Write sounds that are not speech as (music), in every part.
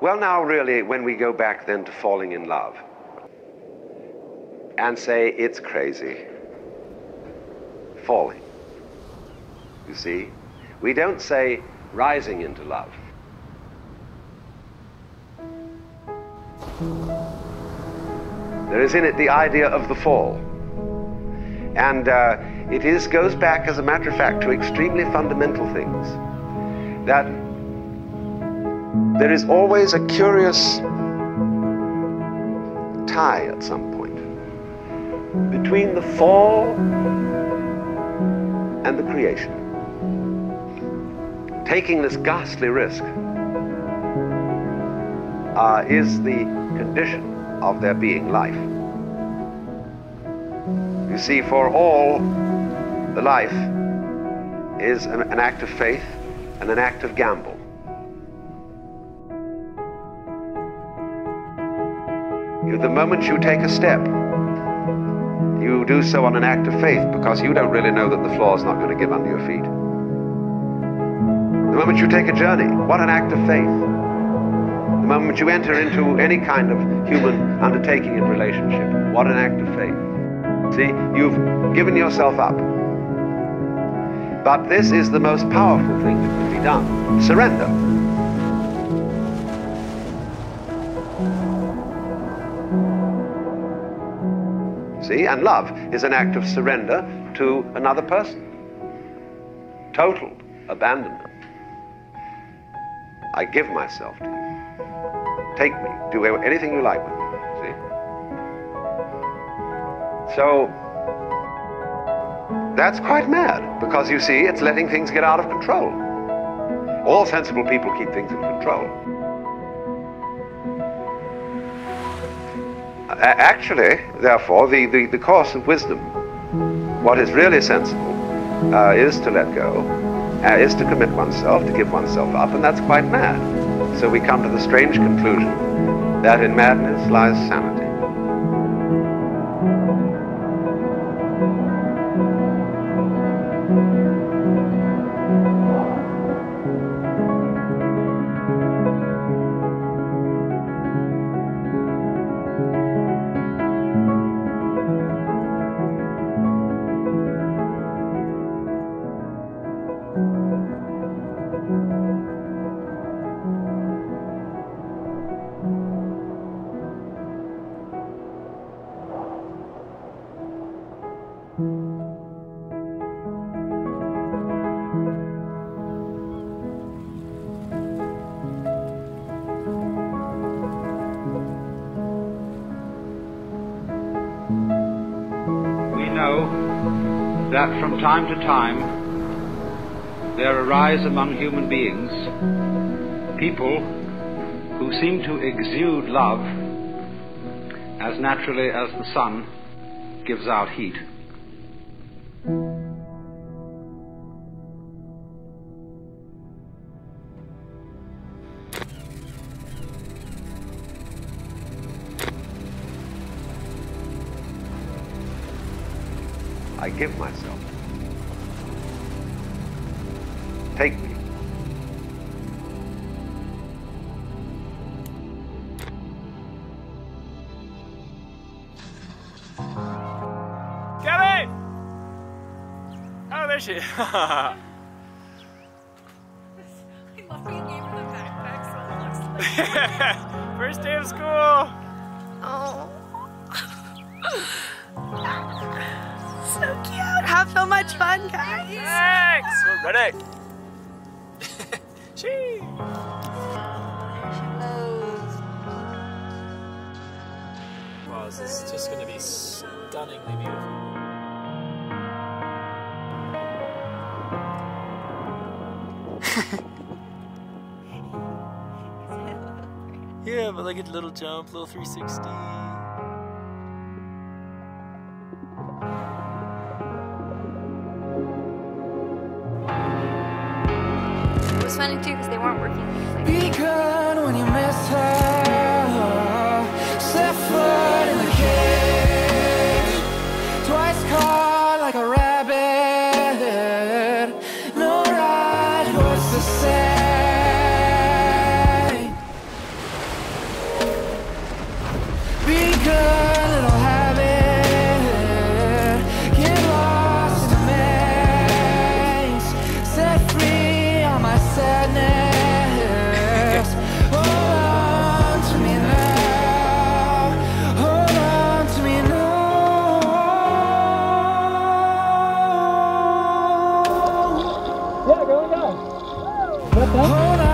Well, now, really, when we go back then to falling in love and say it's crazy, falling. You see? We don't say rising into love. There is in it the idea of the fall. And uh, it is, goes back, as a matter of fact, to extremely fundamental things. That there is always a curious tie at some point between the fall and the creation. Taking this ghastly risk uh, is the condition of there being life. You see, for all, the life is an, an act of faith and an act of gamble. You, the moment you take a step, you do so on an act of faith because you don't really know that the floor is not going to give under your feet. The moment you take a journey, what an act of faith. The moment you enter into any kind of human undertaking and relationship, what an act of faith. See, you've given yourself up. But this is the most powerful thing that can be done surrender. See, and love is an act of surrender to another person. Total abandonment. I give myself to you. Take me. Do anything you like with me. See? So, that's quite mad because you see, it's letting things get out of control. All sensible people keep things in control. Actually, therefore, the, the, the course of wisdom, what is really sensible, uh, is to let go, uh, is to commit oneself, to give oneself up, and that's quite mad. So we come to the strange conclusion that in madness lies sanity. That from time to time there arise among human beings people who seem to exude love as naturally as the sun gives out heat. I give myself. Take me. Kelly! Oh, there she is. (laughs) (laughs) I love when gave her the backpack so it looks like. (laughs) First day of school. Oh. Have so much fun, guys. Thanks. (laughs) We're ready. (laughs) Chee. Wow, this is just going to be stunningly beautiful. (laughs) Yeah, but like a little jump, little 360. Was funny too because they weren't working. Be good when you. Set foot in the cage. Twice caught like a rabbit. No to say. Hold on,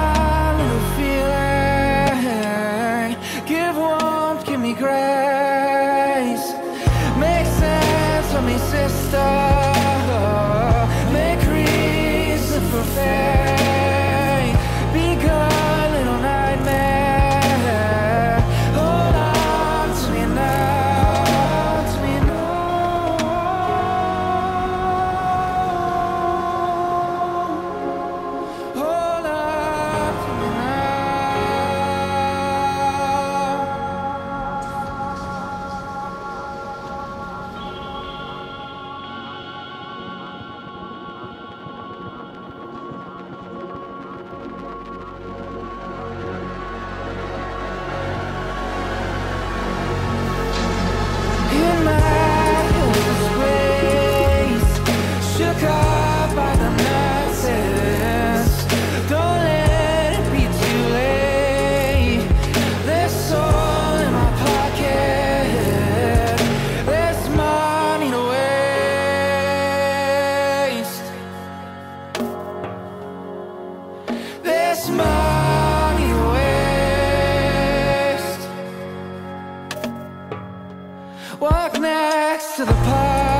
to the park.